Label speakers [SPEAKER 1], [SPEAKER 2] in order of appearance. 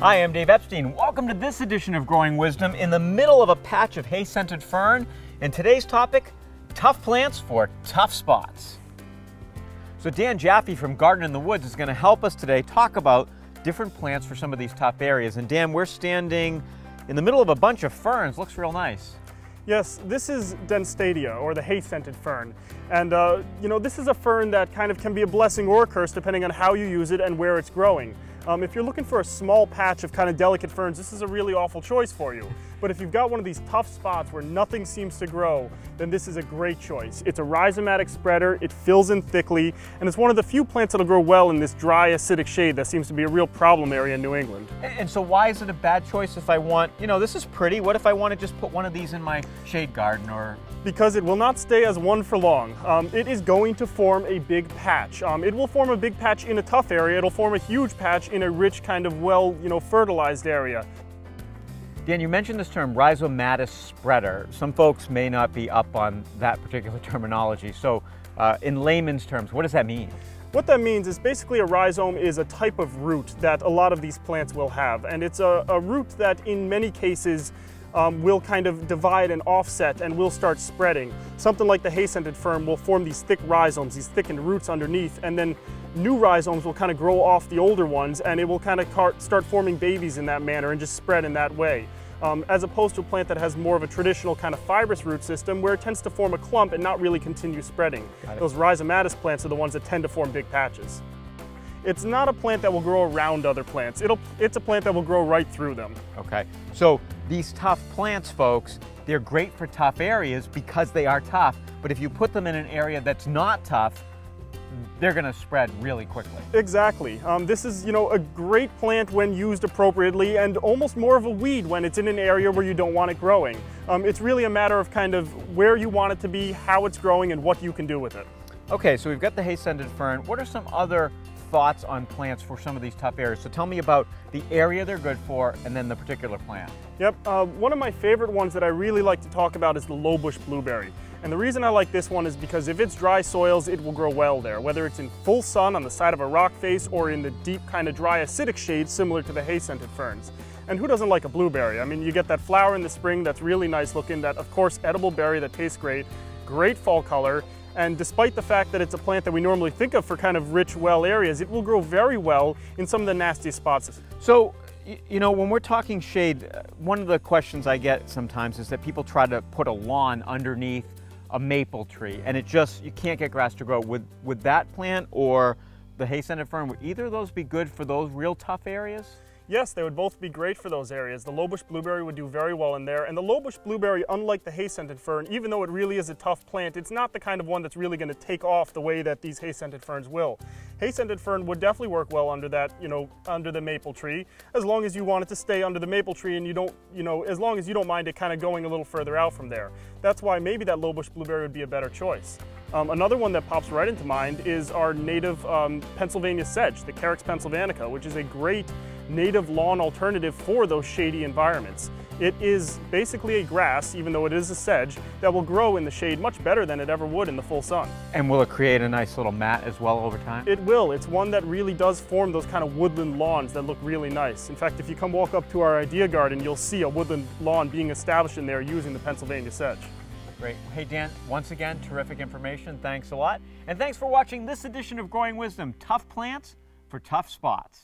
[SPEAKER 1] Hi, I'm Dave Epstein. Welcome to this edition of Growing Wisdom in the middle of a patch of hay scented fern. And today's topic tough plants for tough spots. So, Dan Jaffe from Garden in the Woods is going to help us today talk about different plants for some of these tough areas. And, Dan, we're standing in the middle of a bunch of ferns. Looks real nice.
[SPEAKER 2] Yes, this is Dennstaedtia, or the hay-scented fern. And, uh, you know, this is a fern that kind of can be a blessing or a curse depending on how you use it and where it's growing. Um, if you're looking for a small patch of kind of delicate ferns, this is a really awful choice for you. But if you've got one of these tough spots where nothing seems to grow, then this is a great choice. It's a rhizomatic spreader, it fills in thickly, and it's one of the few plants that'll grow well in this dry, acidic shade that seems to be a real problem area in New England.
[SPEAKER 1] And so why is it a bad choice if I want, you know, this is pretty. What if I want to just put one of these in my shade garden or
[SPEAKER 2] because it will not stay as one for long. Um, it is going to form a big patch. Um, it will form a big patch in a tough area. It'll form a huge patch in a rich kind of well, you know, fertilized area.
[SPEAKER 1] Dan, you mentioned this term rhizomatous spreader. Some folks may not be up on that particular terminology. So uh, in layman's terms, what does that mean?
[SPEAKER 2] What that means is basically a rhizome is a type of root that a lot of these plants will have. And it's a, a root that in many cases um, will kind of divide and offset and will start spreading. Something like the hay-scented fern will form these thick rhizomes, these thickened roots underneath, and then new rhizomes will kind of grow off the older ones and it will kind of start forming babies in that manner and just spread in that way. Um, as opposed to a plant that has more of a traditional kind of fibrous root system where it tends to form a clump and not really continue spreading. Those rhizomatous plants are the ones that tend to form big patches. It's not a plant that will grow around other plants. It'll, it's a plant that will grow right through them.
[SPEAKER 1] Okay, so these tough plants, folks, they're great for tough areas because they are tough, but if you put them in an area that's not tough, they're going to spread really quickly.
[SPEAKER 2] Exactly. Um, this is, you know, a great plant when used appropriately and almost more of a weed when it's in an area where you don't want it growing. Um, it's really a matter of kind of where you want it to be, how it's growing, and what you can do with it.
[SPEAKER 1] Okay, so we've got the hay-scented fern. What are some other thoughts on plants for some of these tough areas. So tell me about the area they're good for and then the particular plant.
[SPEAKER 2] Yep, uh, one of my favorite ones that I really like to talk about is the lowbush blueberry. And the reason I like this one is because if it's dry soils, it will grow well there, whether it's in full sun on the side of a rock face or in the deep kind of dry acidic shade similar to the hay-scented ferns. And who doesn't like a blueberry? I mean, you get that flower in the spring that's really nice looking, that of course edible berry that tastes great, great fall color, and despite the fact that it's a plant that we normally think of for kind of rich, well areas, it will grow very well in some of the nastiest spots.
[SPEAKER 1] So, you know, when we're talking shade, uh, one of the questions I get sometimes is that people try to put a lawn underneath a maple tree and it just, you can't get grass to grow. Would, would that plant or the hay-scented fern, would either of those be good for those real tough areas?
[SPEAKER 2] Yes, they would both be great for those areas. The lowbush blueberry would do very well in there, and the lowbush blueberry, unlike the hay-scented fern, even though it really is a tough plant, it's not the kind of one that's really going to take off the way that these hay-scented ferns will. Hay-scented fern would definitely work well under that, you know, under the maple tree, as long as you want it to stay under the maple tree and you don't, you know, as long as you don't mind it kind of going a little further out from there. That's why maybe that lowbush blueberry would be a better choice. Um, another one that pops right into mind is our native um, Pennsylvania sedge, the Carex pennsylvanica, which is a great native lawn alternative for those shady environments. It is basically a grass, even though it is a sedge, that will grow in the shade much better than it ever would in the full sun.
[SPEAKER 1] And will it create a nice little mat as well over time?
[SPEAKER 2] It will. It's one that really does form those kind of woodland lawns that look really nice. In fact, if you come walk up to our idea garden, you'll see a woodland lawn being established in there using the Pennsylvania sedge.
[SPEAKER 1] Great. Hey, Dan, once again, terrific information. Thanks a lot. And thanks for watching this edition of Growing Wisdom, Tough Plants for Tough Spots.